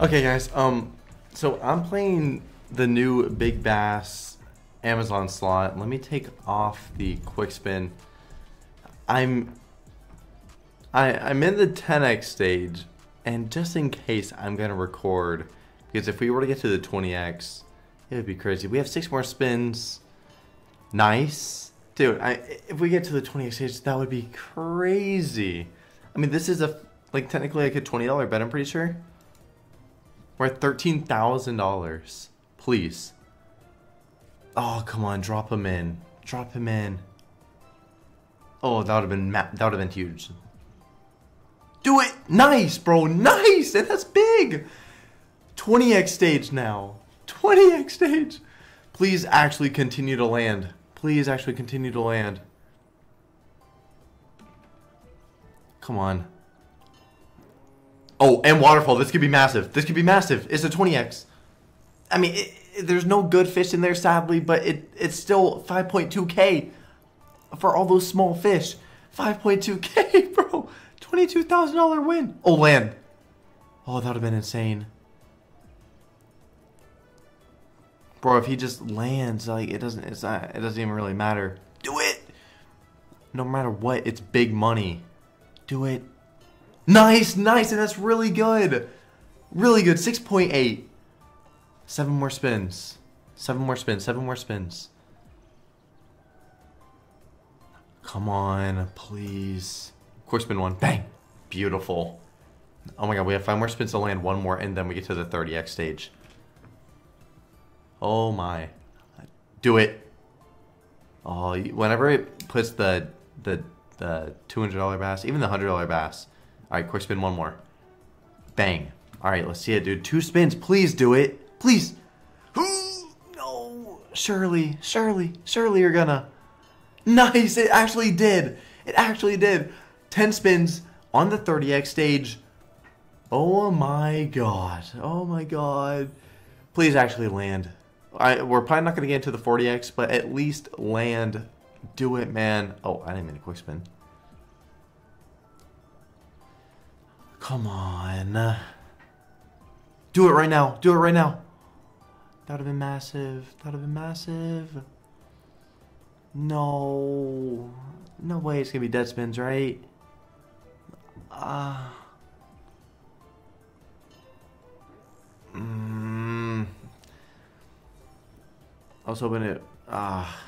Okay, guys. Um, so I'm playing the new Big Bass Amazon slot. Let me take off the quick spin. I'm I I'm in the 10x stage, and just in case I'm gonna record, because if we were to get to the 20x, it would be crazy. We have six more spins. Nice, dude. I if we get to the 20x stage, that would be crazy. I mean, this is a like technically like a twenty dollar bet. I'm pretty sure. We're at $13,000. Please. Oh, come on. Drop him in. Drop him in. Oh, that would have been that would have been huge. Do it. Nice, bro. Nice. And that's big. 20x stage now. 20x stage. Please actually continue to land. Please actually continue to land. Come on. Oh, and waterfall. This could be massive. This could be massive. It's a 20x. I mean, it, it, there's no good fish in there, sadly, but it it's still 5.2k for all those small fish. 5.2k, bro. $22,000 win. Oh, land. Oh, that would have been insane. Bro, if he just lands, like it doesn't it's not it doesn't even really matter. Do it. No matter what, it's big money. Do it. Nice, nice, and that's really good. Really good. 6.8. Seven more spins. Seven more spins. Seven more spins. Come on, please. Quick spin one. Bang. Beautiful. Oh my god, we have five more spins to land. One more, and then we get to the 30x stage. Oh my. Do it. Oh, whenever it puts the the the $200 bass, even the $100 bass, all right, quick spin one more. Bang. All right, let's see it, dude. Two spins. Please do it. Please. no. Surely, surely, surely you're gonna. Nice. It actually did. It actually did. 10 spins on the 30x stage. Oh my god. Oh my god. Please actually land. I, we're probably not going to get into the 40x, but at least land. Do it, man. Oh, I didn't mean a quick spin. Come on. Do it right now. Do it right now. That would have been massive. That would have been massive. No. No way it's going to be dead spins, right? Ah. Uh, mm, I was hoping it. Ah.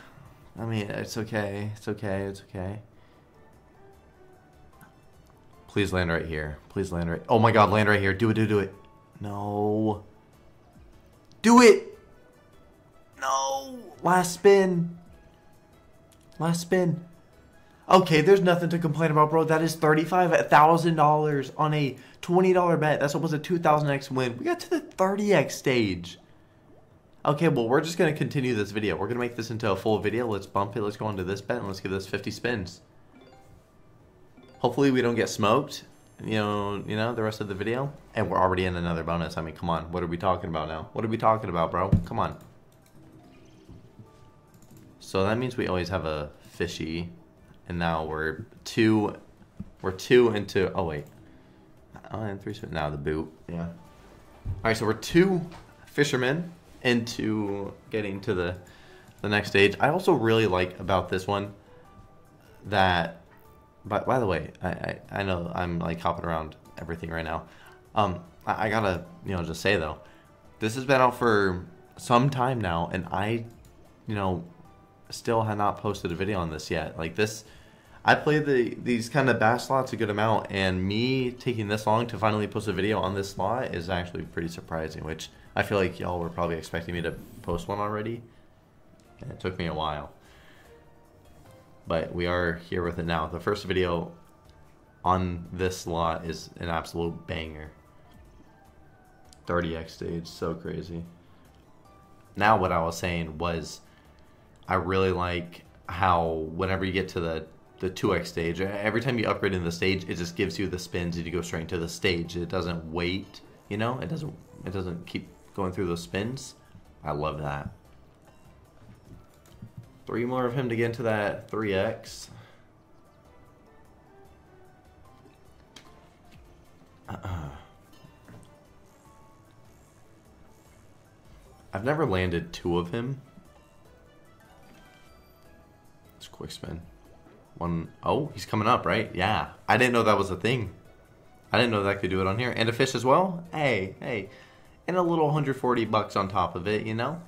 Uh, I mean, it's okay. It's okay. It's okay. Please land right here. Please land right. Oh my god, land right here. Do it, do it, do it. No. Do it! No! Last spin. Last spin. Okay, there's nothing to complain about, bro. That is $35,000 on a $20 bet. That's almost a 2000x win. We got to the 30x stage. Okay, well, we're just going to continue this video. We're going to make this into a full video. Let's bump it. Let's go into this bet and let's give this 50 spins. Hopefully we don't get smoked, you know, you know, the rest of the video. And we're already in another bonus. I mean, come on. What are we talking about now? What are we talking about, bro? Come on. So that means we always have a fishy. And now we're two, we're two into, oh wait. Oh, and three, now the boot, yeah. All right, so we're two fishermen into getting to the, the next stage. I also really like about this one that but by the way, I, I, I know I'm like hopping around everything right now. Um, I, I gotta you know just say though, this has been out for some time now, and I, you know, still have not posted a video on this yet. Like this, I play the these kind of bass slots a good amount, and me taking this long to finally post a video on this slot is actually pretty surprising. Which I feel like y'all were probably expecting me to post one already, and it took me a while but we are here with it now. The first video on this slot is an absolute banger. 30x stage, so crazy. Now what I was saying was I really like how whenever you get to the the 2x stage, every time you upgrade in the stage, it just gives you the spins and you go straight into the stage. It doesn't wait, you know? It doesn't it doesn't keep going through those spins. I love that. Three more of him to get into that 3x. Uh -uh. I've never landed two of him. Let's quick spin. One oh, he's coming up, right? Yeah. I didn't know that was a thing. I didn't know that could do it on here. And a fish as well? Hey, hey. And a little 140 bucks on top of it, you know?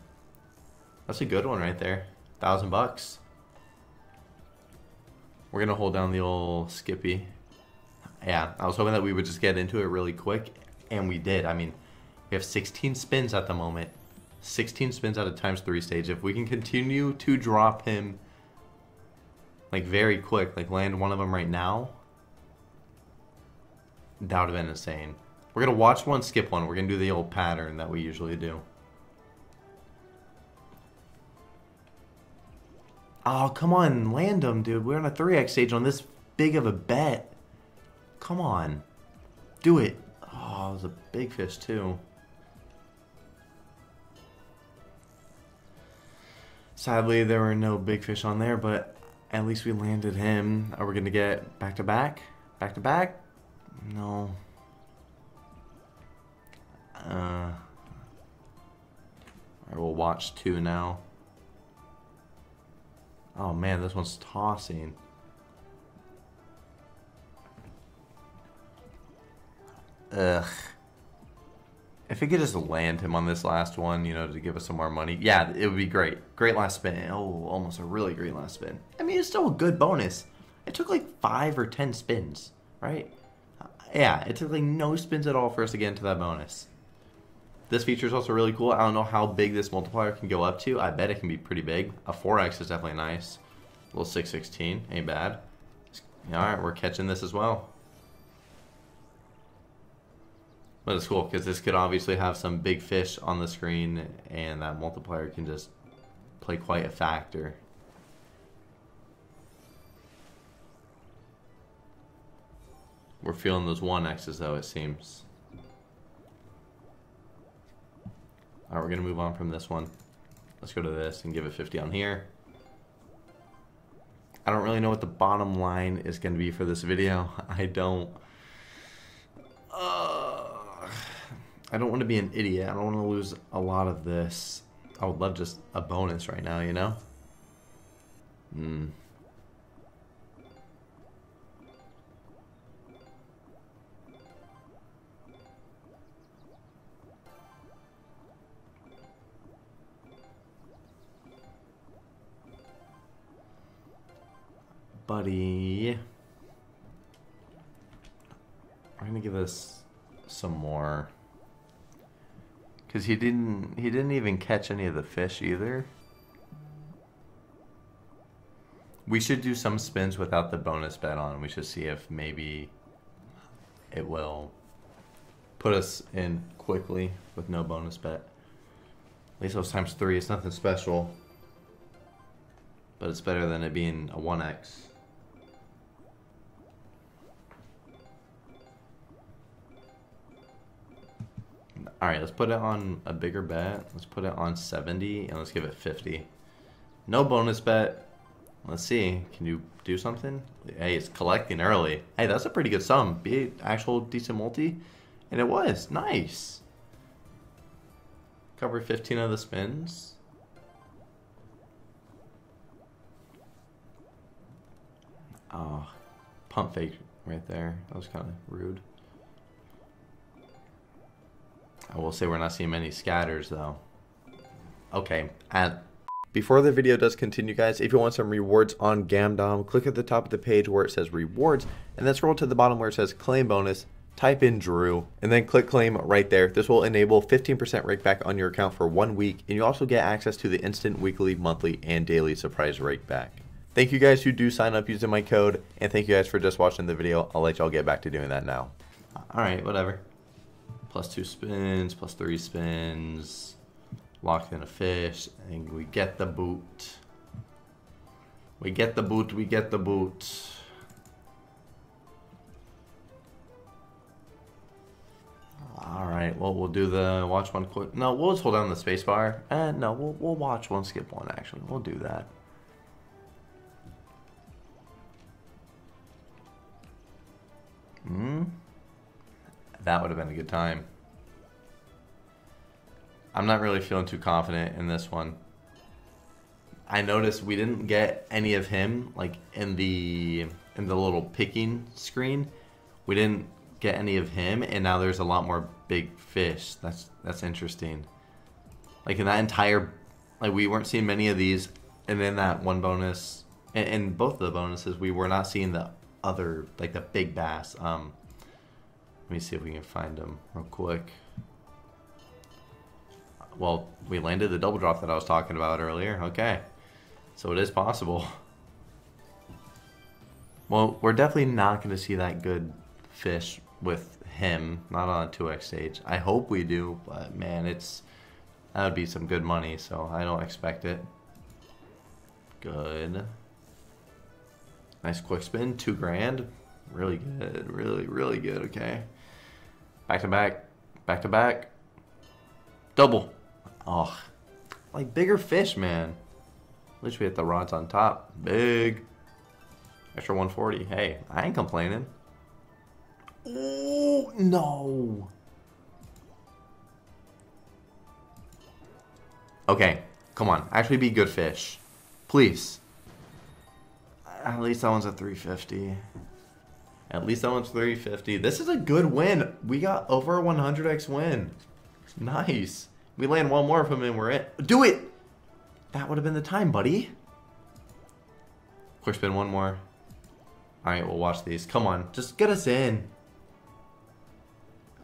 That's a good one right there. Thousand bucks. We're gonna hold down the old Skippy. Yeah, I was hoping that we would just get into it really quick, and we did. I mean, we have 16 spins at the moment. 16 spins at a times three stage. If we can continue to drop him like very quick, like land one of them right now, that would have been insane. We're gonna watch one, skip one. We're gonna do the old pattern that we usually do. Oh, come on, land them, dude. We're on a 3x stage on this big of a bet. Come on. Do it. Oh, it was a big fish, too. Sadly, there were no big fish on there, but at least we landed him. Are we going to get back to back? Back to back? No. Uh, I will watch two now. Oh man, this one's tossing. Ugh. If we could just land him on this last one, you know, to give us some more money, yeah, it would be great. Great last spin. Oh, almost a really great last spin. I mean, it's still a good bonus. It took like five or ten spins, right? Uh, yeah, it took like no spins at all for us to get into that bonus. This feature is also really cool. I don't know how big this multiplier can go up to. I bet it can be pretty big. A 4x is definitely nice. A little 616, ain't bad. Alright, we're catching this as well. But it's cool because this could obviously have some big fish on the screen and that multiplier can just play quite a factor. We're feeling those 1x's though, it seems. Alright, we're going to move on from this one. Let's go to this and give it 50 on here. I don't really know what the bottom line is going to be for this video. I don't... Uh, I don't want to be an idiot. I don't want to lose a lot of this. I would love just a bonus right now, you know? Hmm. Buddy. I'm gonna give this some more. Cause he didn't he didn't even catch any of the fish either. We should do some spins without the bonus bet on. We should see if maybe it will put us in quickly with no bonus bet. At least those times three. It's nothing special. But it's better than it being a 1x. All right, let's put it on a bigger bet. Let's put it on 70 and let's give it 50. No bonus bet. Let's see. Can you do something? Hey, it's collecting early. Hey, that's a pretty good sum. Be actual decent multi. And it was. Nice. Cover 15 of the spins. Oh, pump fake right there. That was kind of rude. I will say we're not seeing many scatters though. Okay, and before the video does continue guys, if you want some rewards on Gamdom, click at the top of the page where it says rewards, and then scroll to the bottom where it says claim bonus, type in Drew, and then click claim right there. This will enable 15% rake back on your account for one week, and you also get access to the instant weekly, monthly, and daily surprise rake back. Thank you guys who do sign up using my code, and thank you guys for just watching the video. I'll let y'all get back to doing that now. Alright, whatever plus two spins, plus three spins, locked in a fish, and we get the boot. We get the boot, we get the boot. Alright, well, we'll do the watch one quick. No, we'll just hold down the spacebar. And no, we'll, we'll watch one, skip one, actually. We'll do that. Hmm? That would have been a good time. I'm not really feeling too confident in this one. I noticed we didn't get any of him like in the in the little picking screen. We didn't get any of him, and now there's a lot more big fish. That's that's interesting. Like in that entire, like we weren't seeing many of these, and then that one bonus, and, and both of the bonuses, we were not seeing the other like the big bass. Um, let me see if we can find them real quick. Well, we landed the double drop that I was talking about earlier. Okay. So it is possible. Well, we're definitely not going to see that good fish with him, not on a 2x stage. I hope we do, but man, it's that would be some good money, so I don't expect it. Good. Nice quick spin, two grand. Really good, really, really good, okay. Back to back, back to back. Double. Oh, like bigger fish, man. At least we hit the rods on top. Big. Extra 140. Hey, I ain't complaining. Oh, no. Okay, come on. Actually be good fish. Please. At least that one's a 350. At least that one's 350. This is a good win. We got over a 100x win. Nice. We land one more of them and we're in. Do it! That would have been the time, buddy. Quick spin, one more. Alright, we'll watch these. Come on, just get us in.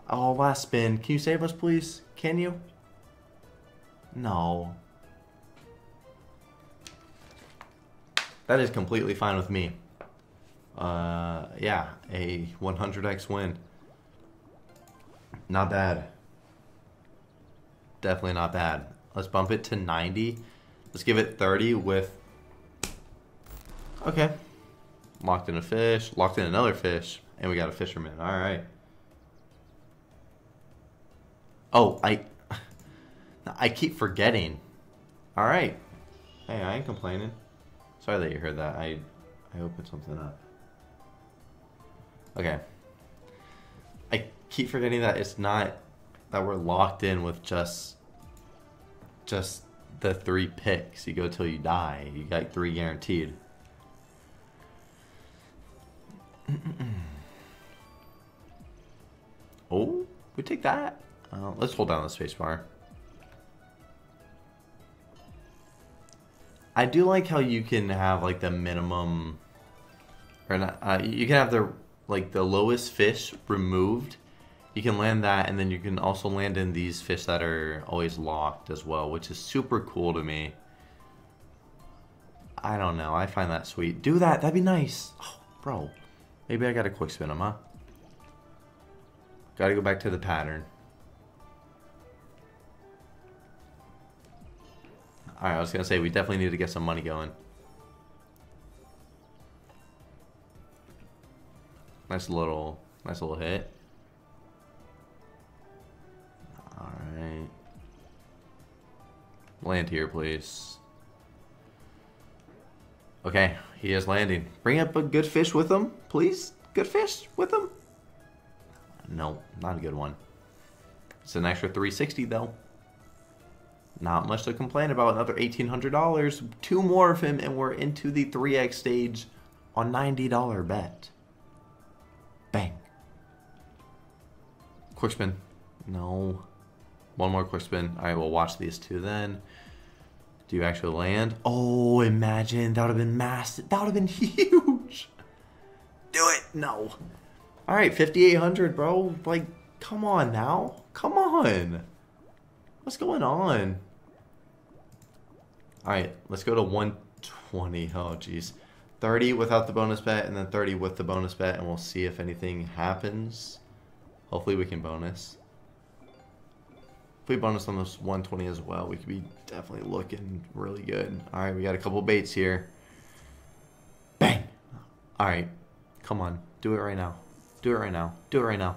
Oh, last spin. Can you save us, please? Can you? No. That is completely fine with me. Uh, yeah, a 100x win. Not bad. Definitely not bad. Let's bump it to 90. Let's give it 30 with... Okay. Locked in a fish. Locked in another fish. And we got a fisherman. Alright. Oh, I... I keep forgetting. Alright. Hey, I ain't complaining. Sorry that you heard that. I, I opened something up. Okay. I keep forgetting that it's not... That we're locked in with just... Just the three picks. You go till you die. You got three guaranteed. oh, we take that. Uh, let's hold down the spacebar. I do like how you can have like the minimum, or not. Uh, you can have the like the lowest fish removed you can land that and then you can also land in these fish that are always locked as well which is super cool to me. I don't know. I find that sweet. Do that. That'd be nice. Oh, bro. Maybe I gotta quick spin them huh? Gotta go back to the pattern. Alright I was gonna say we definitely need to get some money going nice little nice little hit Alright. Land here, please. Okay, he is landing. Bring up a good fish with him, please. Good fish with him. No, not a good one. It's an extra 360 though. Not much to complain about. Another $1,800. Two more of him, and we're into the 3x stage on $90 bet. Bang. Quick spin. No. One more quick spin. All right, we'll watch these two then. Do you actually land? Oh, imagine. That would have been massive. That would have been huge. Do it. No. All right, 5,800, bro. Like, come on now. Come on. What's going on? All right, let's go to 120. Oh, jeez. 30 without the bonus bet and then 30 with the bonus bet and we'll see if anything happens. Hopefully we can bonus If we bonus on this 120 as well, we could be definitely looking really good. All right, we got a couple baits here. Bang! All right, come on, do it right now. Do it right now. Do it right now.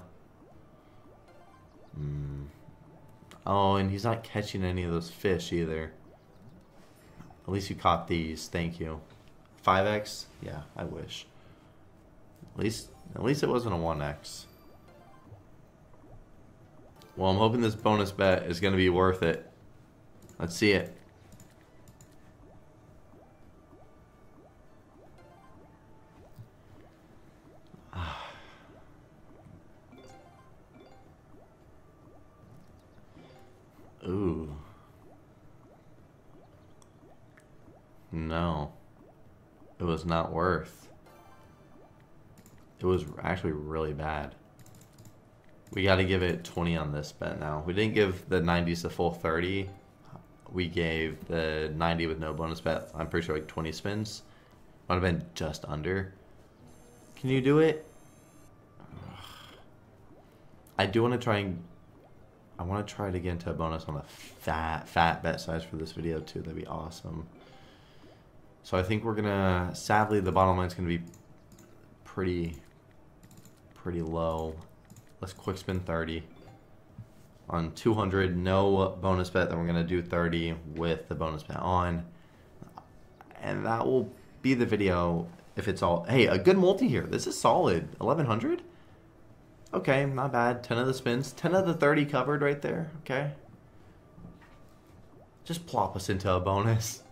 Mm. Oh, and he's not catching any of those fish either. At least you caught these. Thank you. 5x? Yeah, I wish. At least, at least it wasn't a 1x. Well, I'm hoping this bonus bet is going to be worth it. Let's see it. Ooh. No. It was not worth. It was actually really bad. We got to give it 20 on this bet now. We didn't give the 90s the full 30. We gave the 90 with no bonus bet. I'm pretty sure like 20 spins. Might have been just under. Can you do it? I do want to try and I want to try to get into a bonus on the fat, fat bet size for this video too. That'd be awesome. So I think we're gonna, sadly, the bottom line's gonna be pretty, pretty low. Let's quick spin 30. On 200, no bonus bet, then we're gonna do 30 with the bonus bet on. And that will be the video if it's all, hey, a good multi here. This is solid, 1100. Okay, not bad. 10 of the spins. 10 of the 30 covered right there. Okay. Just plop us into a bonus.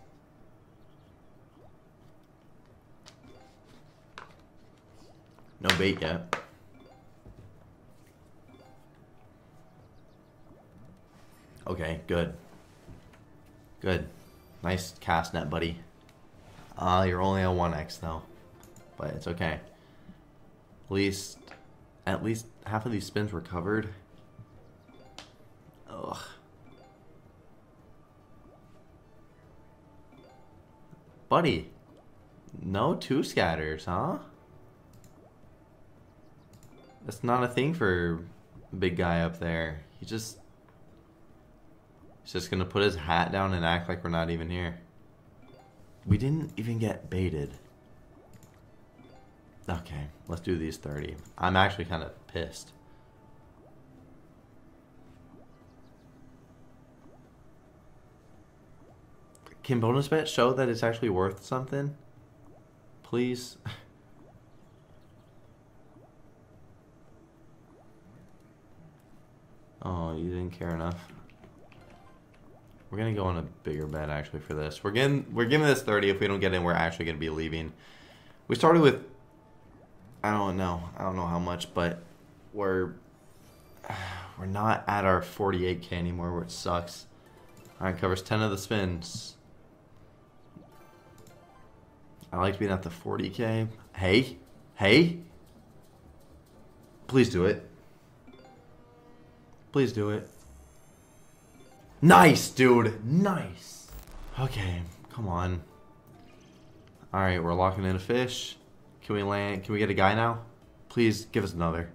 No bait yet. Okay, good. Good. Nice cast net, buddy. Uh, you're only on 1x though. But it's okay. At least at least half of these spins were covered. Ugh. Buddy, no two scatters, huh? That's not a thing for big guy up there. He just... He's just gonna put his hat down and act like we're not even here. We didn't even get baited. Okay, let's do these 30. I'm actually kind of pissed. Can bonus bet show that it's actually worth something? Please? oh, you didn't care enough. We're gonna go on a bigger bet actually for this. We're getting we're giving this 30. If we don't get in, we're actually gonna be leaving. We started with I don't know. I don't know how much, but we're we're not at our 48k anymore, which sucks. Alright, covers 10 of the spins. I like being at the 40k. Hey, hey. Please do it. Please do it. Nice, dude. Nice. Okay, come on. Alright, we're locking in a fish. Can we land? Can we get a guy now? Please give us another.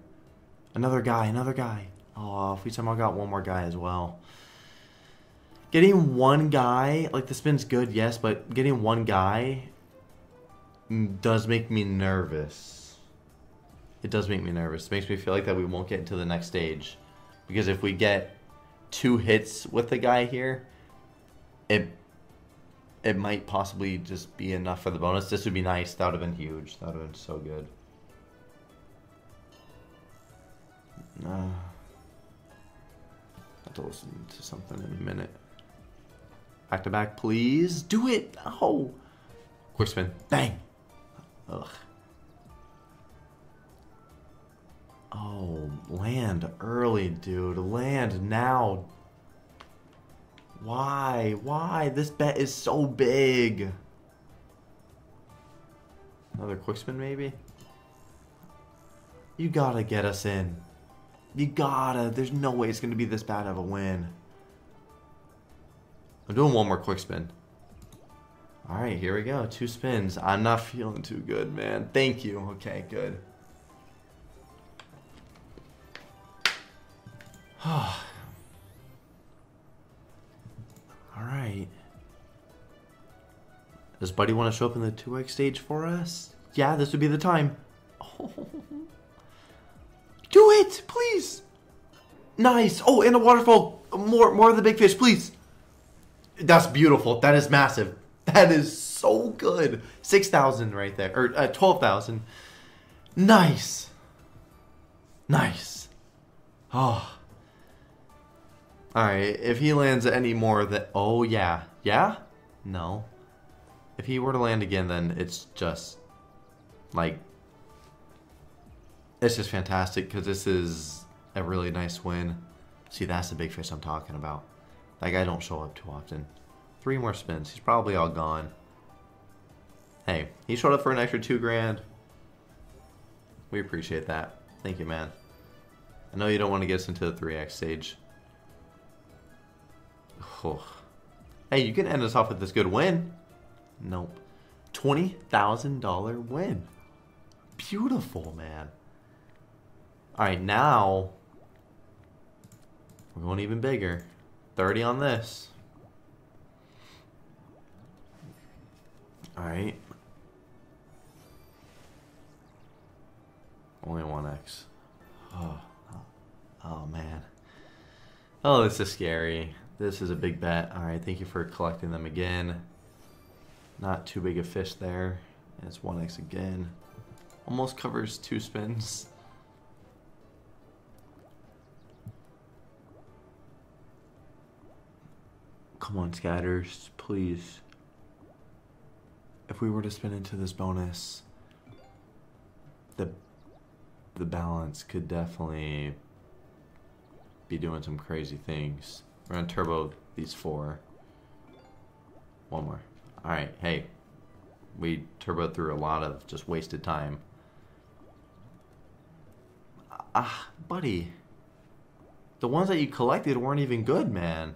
Another guy, another guy. Oh, if we somehow got one more guy as well. Getting one guy, like the spin's good, yes, but getting one guy does make me nervous. It does make me nervous. It makes me feel like that we won't get into the next stage. Because if we get two hits with the guy here, it it might possibly just be enough for the bonus. This would be nice. That would have been huge. That would have been so good. Uh, I have to listen to something in a minute. Back to back, please. Do it. Oh. Quick spin. Bang. Ugh. Oh, land early, dude. Land now. Why? Why? This bet is so big. Another quick spin, maybe? You gotta get us in. You gotta. There's no way it's gonna be this bad of a win. I'm doing one more quick spin. Alright, here we go. Two spins. I'm not feeling too good, man. Thank you. Okay, good. Alright. Does Buddy want to show up in the 2x stage for us? Yeah, this would be the time. Oh. Do it, please. Nice. Oh, and a waterfall. More, more of the big fish, please. That's beautiful. That is massive. That is so good. 6,000 right there. Or uh, 12,000. Nice. Nice. Oh. Alright, if he lands any more that... Oh, yeah. Yeah? No. If he were to land again, then it's just... Like... It's just fantastic, because this is a really nice win. See, that's the big fish I'm talking about. That guy don't show up too often. Three more spins. He's probably all gone. Hey, he showed up for an extra two grand. We appreciate that. Thank you, man. I know you don't want to get us into the 3x stage. Hey, you can end us off with this good win. Nope. $20,000 win. Beautiful, man. Alright, now we're going even bigger. 30 on this. Alright. Only 1x. Oh, oh, oh, man. Oh, this is scary. This is a big bet. Alright, thank you for collecting them again. Not too big a fish there. And it's 1x again. Almost covers two spins. Come on, scatters, please. If we were to spin into this bonus, the the balance could definitely be doing some crazy things. We're gonna turbo these four. One more. Alright, hey. We turbo through a lot of just wasted time. Ah, buddy. The ones that you collected weren't even good, man.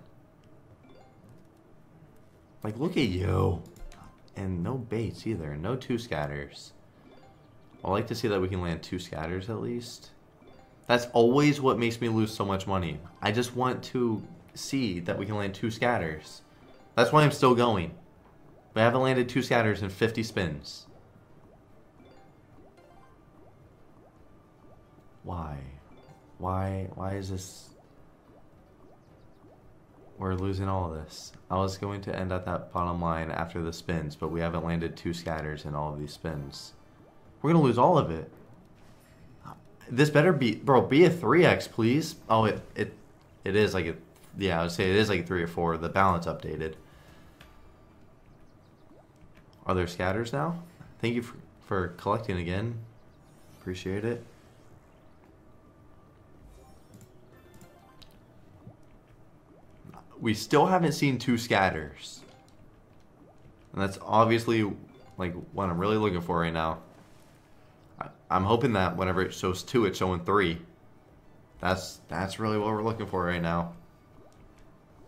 Like, look at you. And no baits either. No two scatters. I like to see that we can land two scatters at least. That's always what makes me lose so much money. I just want to see that we can land two scatters. That's why I'm still going. We haven't landed two scatters in 50 spins. Why? Why? Why is this we're losing all of this. I was going to end at that bottom line after the spins, but we haven't landed two scatters in all of these spins. We're going to lose all of it. This better be, bro, be a 3x, please. Oh, it, it, it is like a, yeah, I would say it is like 3 or 4. The balance updated. Are there scatters now? Thank you for, for collecting again. Appreciate it. we still haven't seen two scatters. And that's obviously like what I'm really looking for right now. I, am hoping that whenever it shows two, it's showing three. That's that's really what we're looking for right now.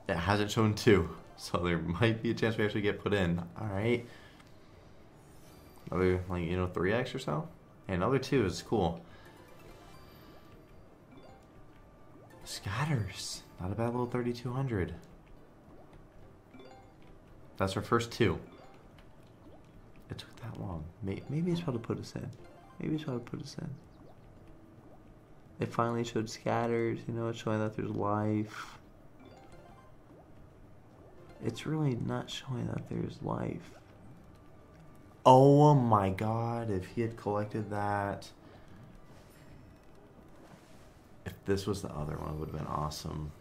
It hasn't shown two, so there might be a chance we actually get put in. All right. Another like you know three x or so. And another two is cool. Scatters. Not a bad little 3200. That's our first two. It took that long. Maybe it's about to put us in. Maybe it's about to put us in. It finally showed scatters, you know, it's showing that there's life. It's really not showing that there's life. Oh my god, if he had collected that. If this was the other one, it would have been awesome.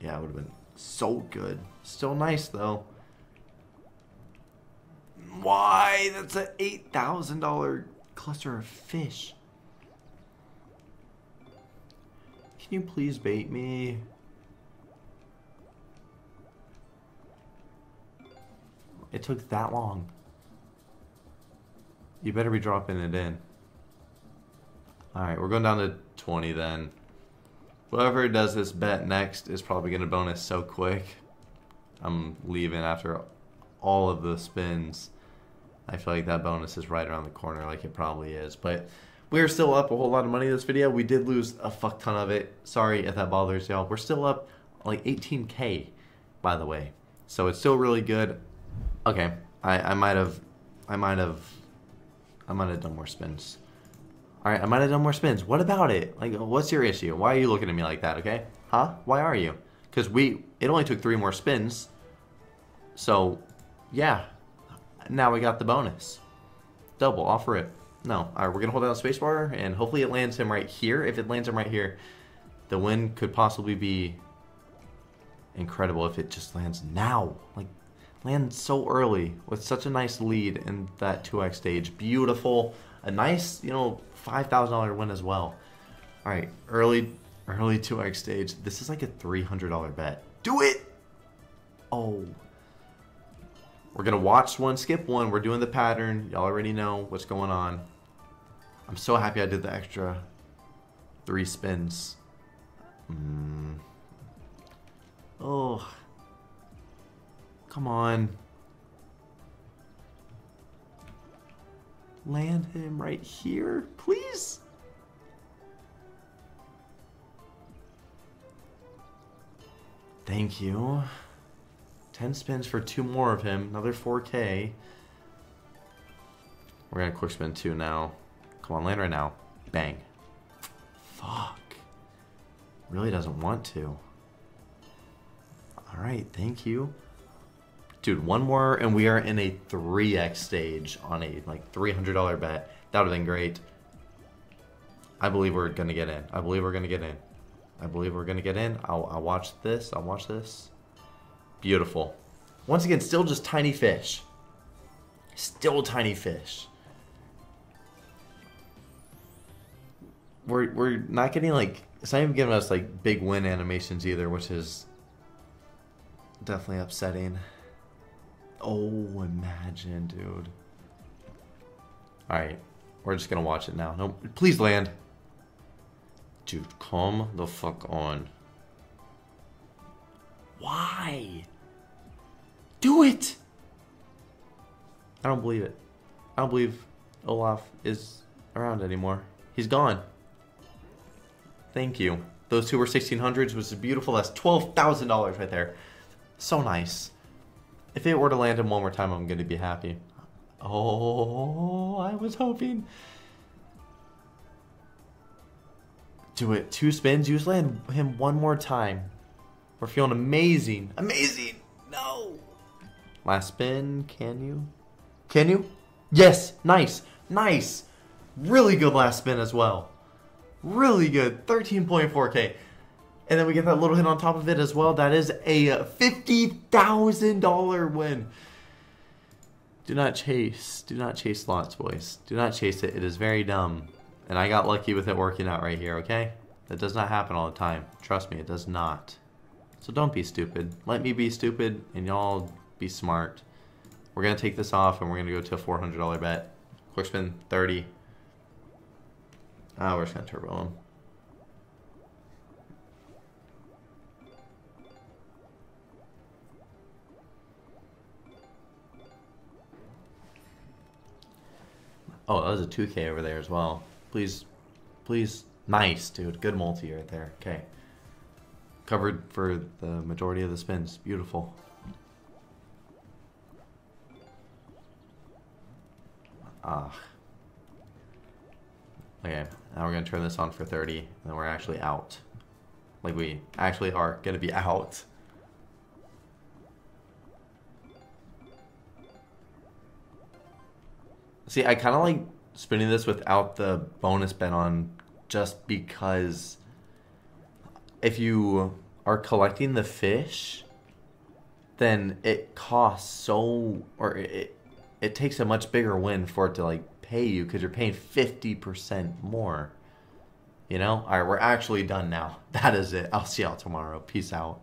Yeah, it would have been so good. Still nice, though. Why? That's an $8,000 cluster of fish. Can you please bait me? It took that long. You better be dropping it in. Alright, we're going down to 20 then. Whoever does this bet next is probably going to bonus so quick. I'm leaving after all of the spins. I feel like that bonus is right around the corner like it probably is. But we're still up a whole lot of money this video. We did lose a fuck ton of it. Sorry if that bothers y'all. We're still up like 18k, by the way. So it's still really good. Okay, I, I might have, I might have, I might have done more spins. All right, I might have done more spins. What about it? Like, what's your issue? Why are you looking at me like that, okay? Huh? Why are you? Because we, it only took three more spins. So, yeah. Now we got the bonus. Double, offer it. No. All right, we're to hold down spacebar, and hopefully it lands him right here. If it lands him right here, the win could possibly be incredible if it just lands now. Like, land so early with such a nice lead in that 2x stage. Beautiful. A nice, you know, $5,000 win as well. All right, early early 2x stage. This is like a $300 bet. Do it! Oh. We're going to watch one, skip one. We're doing the pattern. Y'all already know what's going on. I'm so happy I did the extra three spins. Mm. Oh. Come on. Land him right here, please. Thank you. 10 spins for two more of him. Another 4k. We're to quick spin two now. Come on, land right now. Bang. Fuck. Really doesn't want to. Alright, thank you. Dude, one more and we are in a 3x stage on a like $300 bet. That would have been great. I believe we're going to get in. I believe we're going to get in. I believe we're going to get in. I'll, I'll watch this. I'll watch this. Beautiful. Once again, still just tiny fish. Still tiny fish. We're, we're not getting like, it's not even giving us like big win animations either, which is definitely upsetting. Oh, imagine, dude. Alright, we're just gonna watch it now. No, please land. Dude, come the fuck on. Why? Do it! I don't believe it. I don't believe Olaf is around anymore. He's gone. Thank you. Those two were 1600s, which is beautiful. That's $12,000 right there. So nice. If it were to land him one more time, I'm going to be happy. Oh, I was hoping. Do it. Two spins. Use land him one more time. We're feeling amazing. Amazing. No. Last spin. Can you? Can you? Yes. Nice. Nice. Really good last spin as well. Really good. 13.4k. And then we get that little hit on top of it as well. That is a $50,000 win. Do not chase. Do not chase lots, boys. Do not chase it. It is very dumb. And I got lucky with it working out right here, okay? That does not happen all the time. Trust me, it does not. So don't be stupid. Let me be stupid, and y'all be smart. We're going to take this off, and we're going to go to a $400 bet. Quick spin, 30. Ah, oh, we're just going to turbo him. Oh, that was a 2K over there as well. Please, please. Nice, dude. Good multi right there. Okay. Covered for the majority of the spins. Beautiful. Ah. Okay, now we're going to turn this on for 30, and then we're actually out. Like, we actually are going to be out. See, I kind of like spinning this without the bonus bet on just because if you are collecting the fish, then it costs so, or it, it takes a much bigger win for it to like pay you because you're paying 50% more. You know? All right, we're actually done now. That is it. I'll see y'all tomorrow. Peace out.